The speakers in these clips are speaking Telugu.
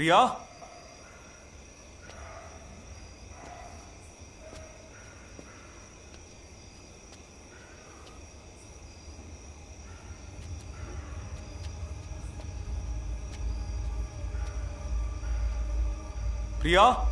Priya? Priya?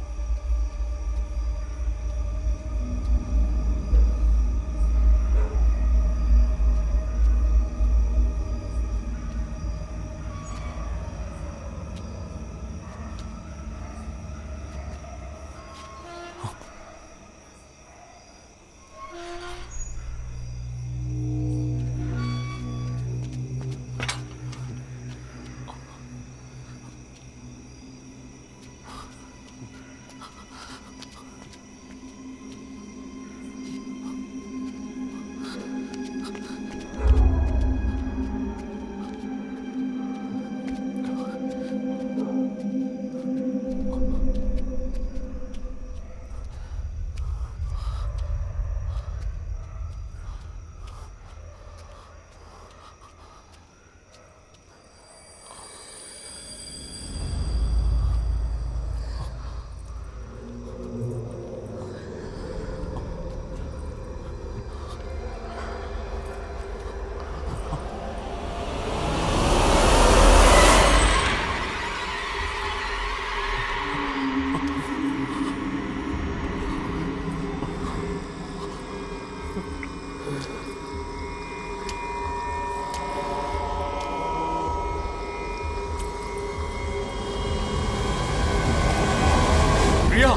谁呀、